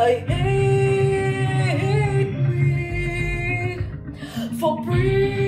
I hate me for breathing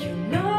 You know